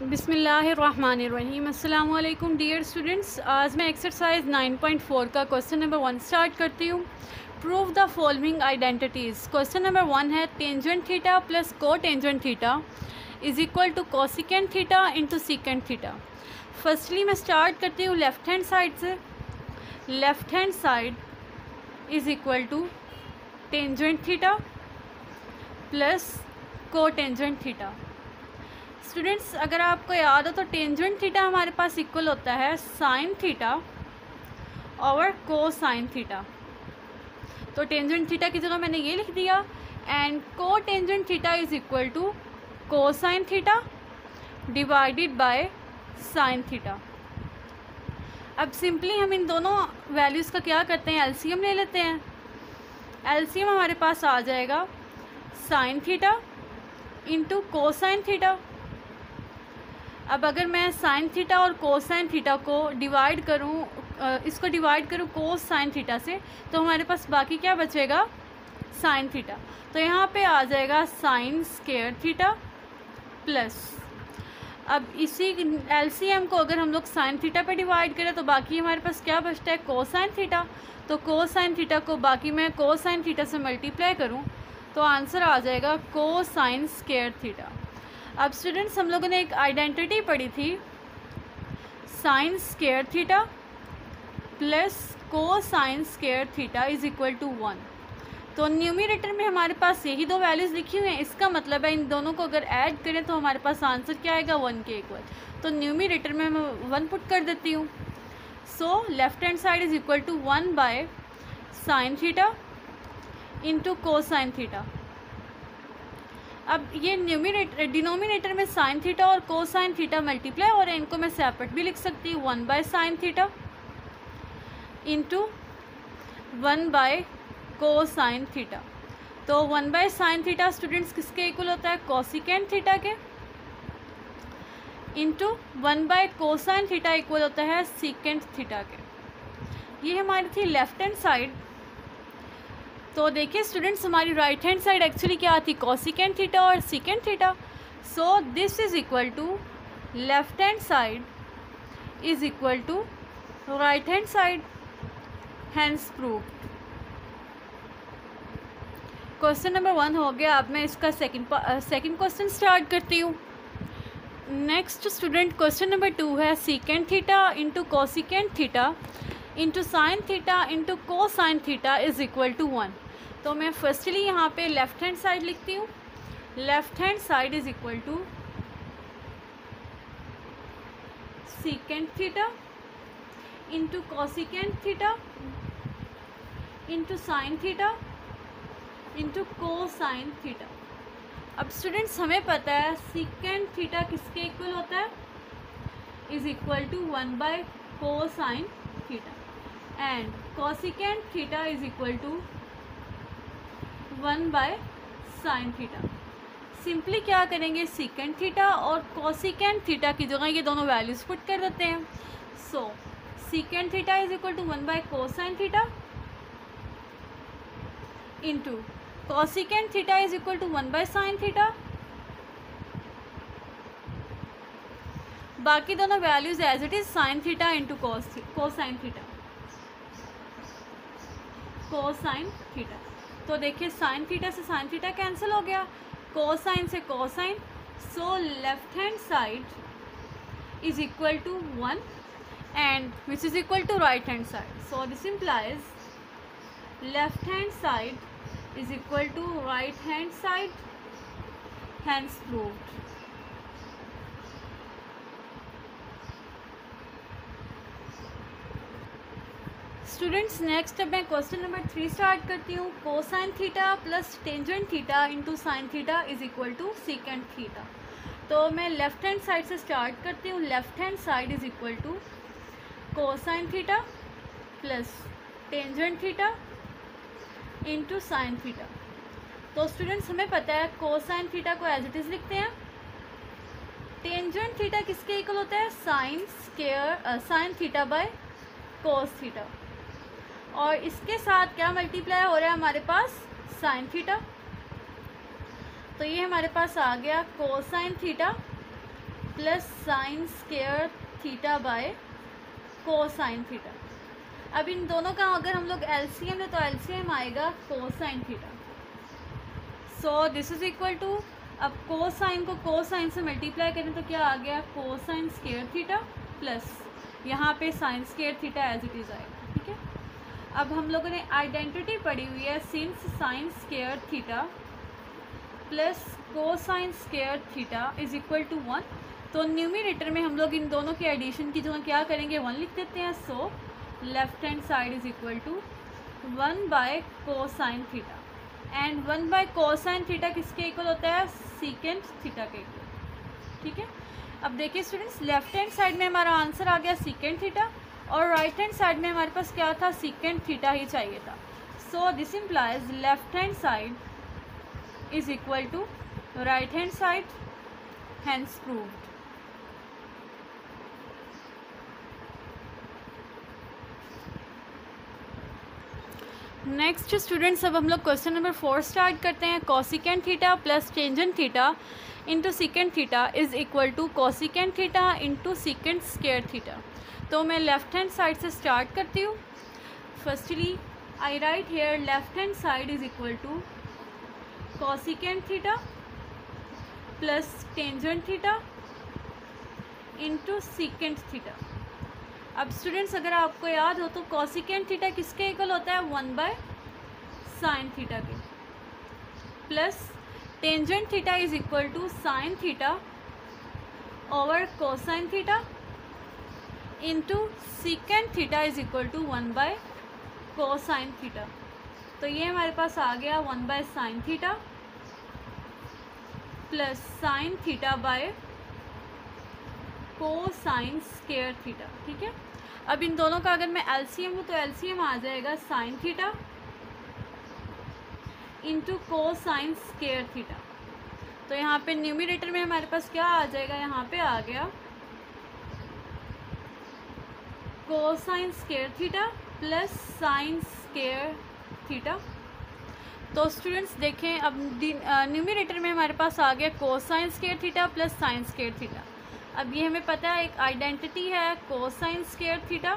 बिसमीम अल्लाम dear students. आज मैं एक्सरसाइज 9.4 का क्वेश्चन नंबर वन स्टार्ट करती हूँ। Prove the following identities question number one है tangent theta plus cotangent theta is equal to cosecant theta into secant theta firstly मैं start करती हूँ लेफ़्ट हैंड साइड से। Left hand side is equal to tangent theta plus cotangent theta students अगर आपको याद हो तो टेंजेंट थीटा हमारे पास इक्वल होता है साइन थीटा और को साइन थीटा तो टेंजेंट थीटा की जगह मैंने ये लिख दिया and cotangent theta is equal to cosine theta divided by sine theta अब सिंपली हम इन दोनों वैल्यूज़ का क्या करते हैं? एलसीएम ले लेते हैं. एलसीएम हमारे पास आ जाएगा sine theta into cosine theta अब अगर मैं साइन थीटा और कोसाइन थीटा को डिवाइड करूँ इसको डिवाइड करूँ कोस साइन थीटा से तो हमारे पास बाकी क्या बचेगा? साइन थीटा तो यहाँ पे आ जाएगा साइन स्केयर थीटा प्लस अब इसी एलसीएम को अगर हम लोग साइन थीटा पे डिवाइड करें तो बाकी हमारे पास क्या बचता है? कोसाइन थीटा तो कोसाइन थीटा को बाकी मैं कोसाइन थीटा से मल्टीप्लाई करूँ तो आंसर आ जाएगा कोसाइन स्केयर थीटा अब स्टूडेंट्स हम लोगों ने एक आइडेंटिटी पढ़ी थी। Sine square theta plus cosine square theta is equal to one तो न्यूमिनेटर में हमारे पास यही दो वैल्यूज़ लिखी हुई हैं। इसका मतलब है इन दोनों को अगर ऐड करें तो हमारे पास आंसर क्या आएगा? वन के इक्वल तो न्यूमिनेटर में मैं वन पुट कर देती हूँ। So left hand side is equal to one by sine theta into cosine theta अब ये न्यूमिनेटर डिनोमिनेटर में साइन थीटा और को साइन थीटा मल्टीप्लाई और इनको मैं सेपरेट भी लिख सकती हूँ। One by sine theta into one by cosine theta तो one by sine theta students किसके इक्वल होता है? कॉसिकेंट थीटा के। Into one by cosine theta equal होता है सीकेंट थीटा के। ये हमारी थी लेफ़्ट हैंड साइड तो देखिए स्टूडेंट्स हमारी राइट हैंड साइड एक्चुअली क्या आती कॉसिकेंट थीटा और secant theta so this is equal to left hand side is equal to right hand side hence proof question number one हो गया। अब मैं इसका सेकंड सेकंड क्वेश्चन स्टार्ट करती हूँ। Next student question number two है। Secant theta into cosecant theta into sine theta into cosine theta is equal to one तो मैं फर्स्टली यहाँ पे लेफ़्ट हैंड साइड लिखती हूँ। Left hand side is equal to secant theta into cosecant theta into sine theta into cosine theta अब students हमें पता है सिकेंड थीटा किसके इक्वल होता है? Is equal to one by cosine and cosecant theta is equal to one by sine theta simply क्या करेंगे? Secant theta और कॉसिकेंट थीटा की जगह ये दोनों वैल्यूज़ पुट कर देते हैं। So secant theta is equal to one by cosine theta into cosecant theta is equal to one by sine theta बाकी दोनों values as it is sine theta into cosine theta cosine theta तो देखिए sine theta से sine theta cancel हो गया। Cosine से cosine so left hand side is equal to one and which is equal to right hand side so this implies left hand side is equal to right hand side hence proved students next अब मैं question number three start करती हूँ. Cosine theta plus tangent theta into sine theta is equal to secant theta तो मैं left hand side से start करती हूँ. Left hand side is equal to cosine theta plus tangent theta into sine theta तो students हमें पता है cosine theta को एज इट इज़ लिखते हैं. टेंजेंट थीटा किसके इक्वल होता है? Sine square sine theta by cos theta और इसके साथ क्या मल्टीप्लाई हो रहा है हमारे पास? साइन थीटा तो ये हमारे पास आ गया cosine theta plus sine square theta by cosine theta अब इन दोनों का अगर हम लोग एलसीएम है तो एलसीएम आएगा cosine theta so this is equal to अब कोसाइन को कोसाइन से मल्टीप्लाई करें तो क्या आ गया? कोसाइन स्केयर थीटा प्लस यहाँ पे sine square theta as it is आएगा, ठीक है? अब हम लोगों ने आइडेंटिटी पढ़ी हुई है since sine square theta plus cosine square theta is equal to one तो न्यूमिनेटर में हम लोग इन दोनों के एडिशन की जगह क्या करेंगे वन लिख देते हैं। So left hand side is equal to one by cosine theta and one by cosine theta किसके इक्वल होता है? सीकेंड थीटा के इक्वल ठीक है? अब देखिए स्टूडेंट्स लेफ़्ट हैंड साइड में हमारा आंसर आ गया सीकेंड थीटा और राइट हैंड साइड में हमारे पास क्या था? सिकेंड थीटा ही चाहिए था। So this implies left hand side is equal to right hand side hence proved next students अब हम लोग क्वेश्चन नंबर फोर स्टार्ट करते हैं। Cosecant theta plus tangent theta into secant theta is equal to cosecant theta into secant square theta तो मैं left hand side से start करती हूँ। Firstly I write here left hand side is equal to cosecant theta plus tangent theta into secant theta अब students अगर आपको याद हो तो कॉसिकेंट थीटा किसके इक्वल होता है? वन बाय साइन थीटा के। Plus tangent theta is equal to sine theta over cosine theta into secant theta is equal to one by cosine theta तो ये हमारे पास आ गया one by sine theta plus sine theta by cosine square theta ठीक है? अब इन दोनों का अगर मैं एलसीएम हूँ तो एलसीएम आ जाएगा sine theta into cosine square theta तो यहाँ पे न्यूमिनेटर में हमारे पास क्या आ जाएगा? यहाँ पे आ गया cosine square theta plus sine square theta तो स्टूडेंट्स देखें, अब न्यूमिनेटर में हमारे पास आ गया cosine square theta plus sine square theta अब ये हमें पता है, एक आइडेंटिटी है cosine square theta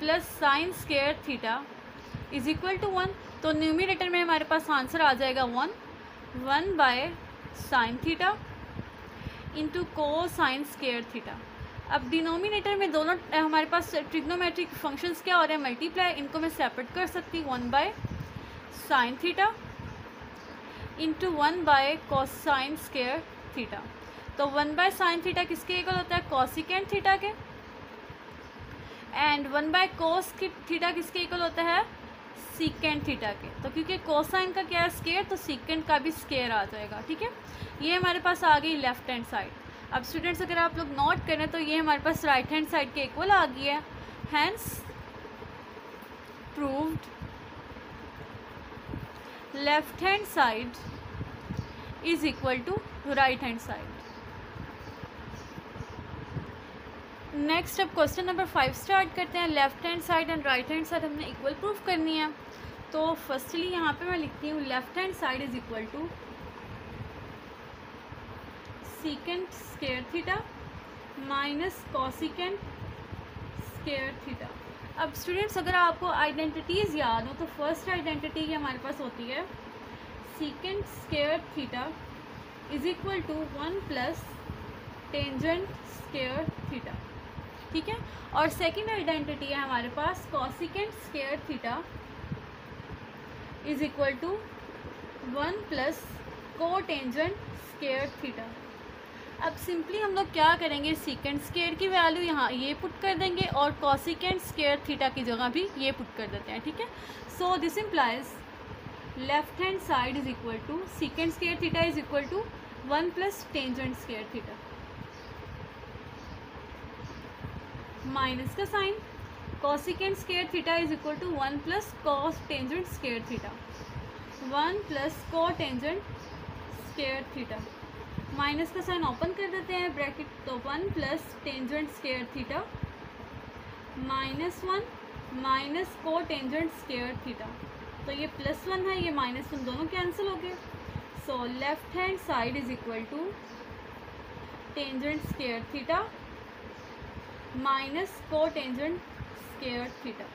plus sine square theta is equal to one तो न्यूमिनेटर में हमारे पास आंसर आ जाएगा one one by sine theta into cosine square theta अब डिनोमिनेटर में दोनों हमारे पास ट्रिग्नोमेट्रिक फ़ंक्शंस क्या हो रहे हैं? मल्टीप्लाई इनको मैं सेपरेट कर सकती हूँ। One by sine theta into one by cos sine square theta तो वन बाय साइन थीटा किसके इक्वल होता है? कॉसिकेंट थीटा के। And one by cos theta किसके इक्वल होता है? सीकेंट थीटा के। तो क्योंकि कोसाइन का क्या है? स्केयर तो सीकेंट का भी स्केयर आ जाएगा, ठीक है? ये हमारे पास आ गई लेफ़्ट हैंड साइड अब स्टूडेंट्स अगर आप लोग नोट करें तो ये हमारे पास राइट हैंड साइड के इक्वल आ गई है। Hence proved left hand side is equal to right hand side next अब क्वेश्चन नंबर फाइव स्टार्ट करते हैं। Left hand side and right hand side हमने इक्वल प्रूफ करनी है। तो फर्स्टली यहाँ पे मैं लिखती हूँ left hand side is equal to secant square theta minus cosecant square theta अब स्टूडेंट्स अगर आपको आइडेंटिटीज़ याद हो तो फ़र्स्ट आइडेंटिटी ये हमारे पास होती है। Secant square theta is equal to one plus tangent square theta ठीक है? और सेकंड आइडेंटिटी है हमारे पास cosecant square theta is equal to one plus cotangent square theta अब सिंपली हम लोग क्या करेंगे? सीकेंड स्केयर की वैल्यू यहाँ ये पुट कर देंगे और कॉसिकेंड स्केयर थीटा की जगह भी ये पुट कर देते हैं, ठीक है? So this implies left hand side is equal to secant square theta is equal to one plus tangent square theta minus का sign cosecant square theta is equal to one plus cotangent square theta one plus cotangent square theta minus का sign open कर देते हैं bracket तो one plus tangent square theta minus one minus cotangent square theta तो ये plus one है, ये minus one दोनों कैंसिल हो गए। So left hand side is equal to tangent square theta minus cotangent square theta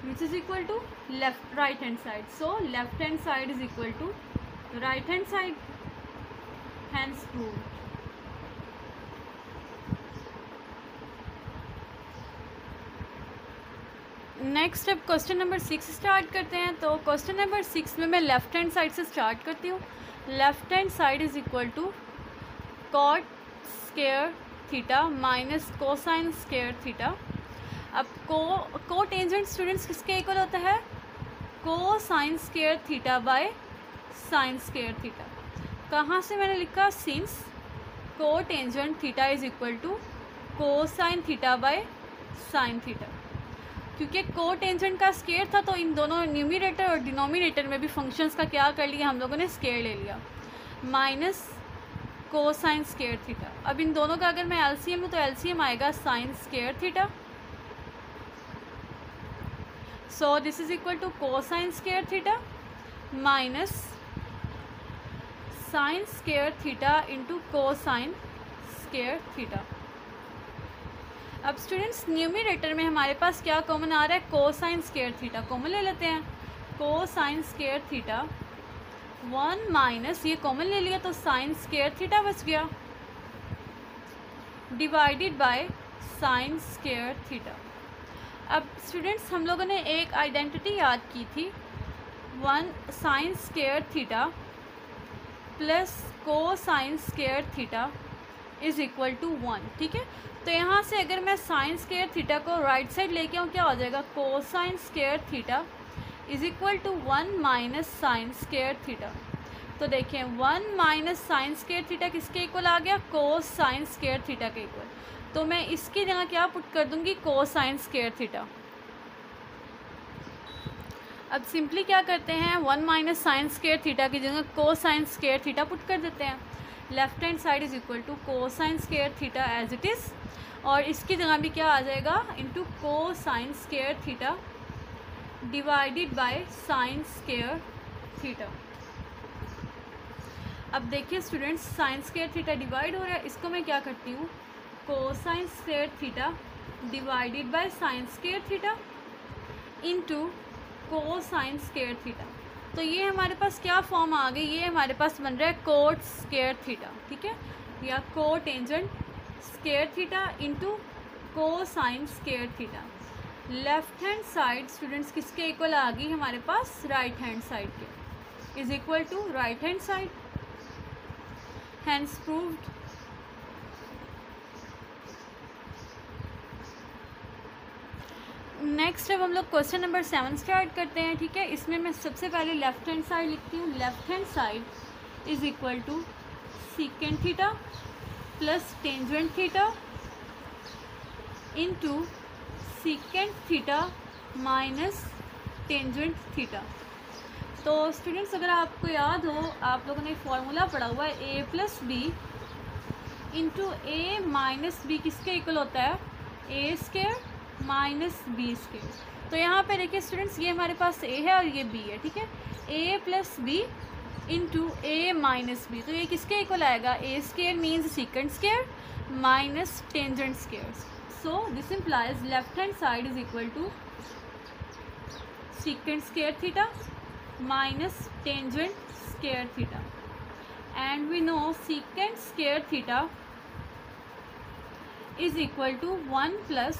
which is equal to left, right hand side. So, left hand side is equal to right hand side. Hence proved next अब question number six start करते हैं। तो question number six में मैं left hand side से start करती हूँ। Left hand side is equal to cot square theta minus cosine square theta अब को को टेंजेंट स्टूडेंट्स किसके इक्वल होता है? Cosine square theta by sine square theta कहाँ से मैंने लिखा? Since cotangent theta is equal to cosine theta by sine theta क्योंकि को टेंजेंट का स्केयर था तो इन दोनों न्यूमिनेटर और डिनोमिनेटर में भी फ़ंक्शंस का क्या कर लिया? हम लोगों ने स्केयर ले लिया। माइनस को साइन स्केयर थीटा अब इन दोनों का अगर मैं एलसीएम लूँ तो एलसीएम आएगा sine square theta so, this is equal to cosine square theta minus sin square theta into cosine square theta. अब स्टूडेंट्स न्यूमिनेटर में हमारे पास क्या कॉमन आ रहा है? Cosine square theta. कॉमन ले लेते हैं। Cosine square theta. One minus, ये कॉमन ले लिया तो साइन स्केयर थीटा बच गया। Divided by sine square theta. अब स्टूडेंट्स हम लोगों ने एक आइडेंटिटी याद की थी। One sine square theta. Plus cosine square theta is equal to one ठीक है? तो यहाँ से अगर मैं साइंस स्केयर थीटा को राइट साइड लेके आऊँ, क्या हो जाएगा? Cosine square theta is equal to one minus sine square theta तो देखें one minus sine square theta किसके इक्वल आ गया? को साइंस स्केयर थीटा के इक्वल तो मैं इसकी जगह क्या पुट कर दूँगी? को साइंस स्केयर थीटा अब सिंपली क्या करते हैं one minus sine square theta की जगह को साइंस स्केयर थीटा पुट कर देते हैं। Left hand side is equal to cosine square theta as it is और इसकी जगह भी क्या आ जाएगा into cosine square theta divided by sine square theta अब देखिए students sine square theta divide हो रहा है, इसको मैं क्या करती हूँ? Cosine square theta divided by sine square theta into cosine square theta. तो ये हमारे पास क्या फॉर्म आ गई? ये हमारे पास बन रहा है कोट स्केयर थीटा, ठीक है? या cotangent square theta into cosine square theta. Left hand side students किसके इक्वल आ गई हमारे पास? राइट हैंड साइड के। Is equal to right hand side hence proved next अब हम लोग क्वेश्चन नंबर सेवन स्टार्ट करते हैं, ठीक है? इसमें मैं सबसे पहले लेफ़्ट हैंड साइड लिखती हूँ। Left hand side is equal to secant theta plus tangent theta into secant theta minus tangent theta तो स्टूडेंट्स अगर आपको याद हो, आप लोगों ने फॉर्मूला पढ़ा हुआ है A plus B into A minus B किसके इक्वल होता है? A square minus B square तो यहाँ पे देखिए स्टूडेंट्स ये हमारे पास ए है और ये बी है, ठीक है? A plus B into A minus B तो ये किसके इक्वल आएगा? A square means secant square minus tangent square so this implies left hand side is equal to secant square theta minus tangent square theta and we know secant square theta is equal to one plus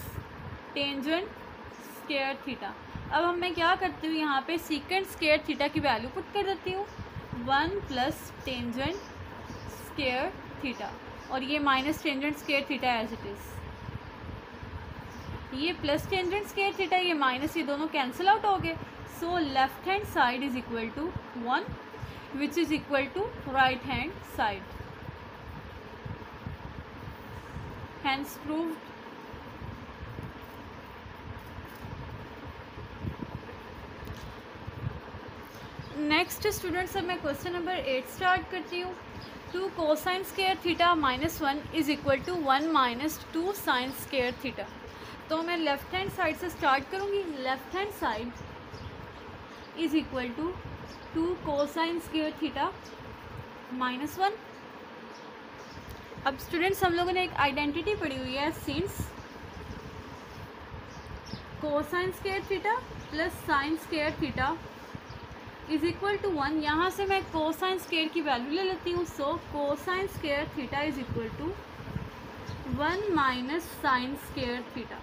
tangent square theta अब हम मैं क्या करती हूँ यहाँ पे secant square theta की value put कर देती हूँ। One plus tangent square theta और ये minus tangent square theta as it is ये प्लस टेंजेंट स्केयर थीटा ये माइनस ये दोनों कैंसिल आउट हो गए। So left hand side is equal to one which is equal to right hand side hence proved next students अब मैं question number eight start करती हूँ. Two cosine square theta minus one is equal to one minus two sine square theta तो मैं left hand side से start करूँगी. Left hand side is equal to two cosine square theta minus one अब students हम लोगों ने एक identity पढ़ी हुई है. Since cosine square theta plus sine square theta is equal to one यहाँ से मैं कोसाइन स्केयर की वैल्यू ले लेती हूँ. So cosine square theta is equal to one minus sine square theta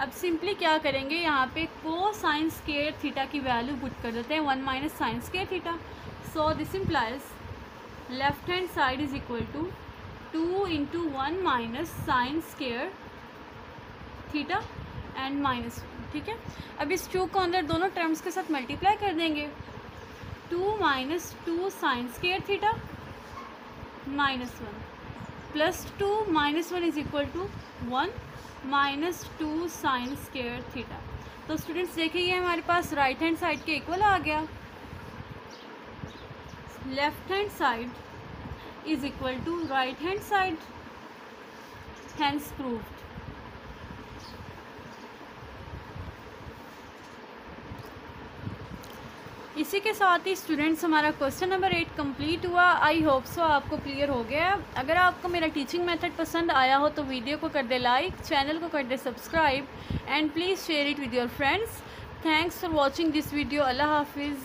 अब सिंपली क्या करेंगे? यहाँ पे को साइन स्केयर थीटा की वैल्यू पुट कर देते हैं. One minus sine square theta so this implies left hand side is equal to two into one minus sine square theta and minus ठीक है? अब इस टू को अंदर दोनों टर्म्स के साथ मल्टीप्लाई कर देंगे. Two minus two sine square theta minus one plus two minus one is equal to one minus two sine square theta तो स्टूडेंट्स देखिए हमारे पास राइट हैंड साइड के इक्वल आ गया. Left hand side is equal to right hand side hence proved इसी के साथ ही स्टूडेंट्स हमारा क्वेश्चन नंबर एट कंप्लीट हुआ। आई होप सो आपको क्लियर हो गया है। अगर आपको मेरा टीचिंग मेथड पसंद आया हो तो वीडियो को कर दे लाइक चैनल को कर दे subscribe and please share it with your friends thanks for watching this video अल्लाह हाफिज़।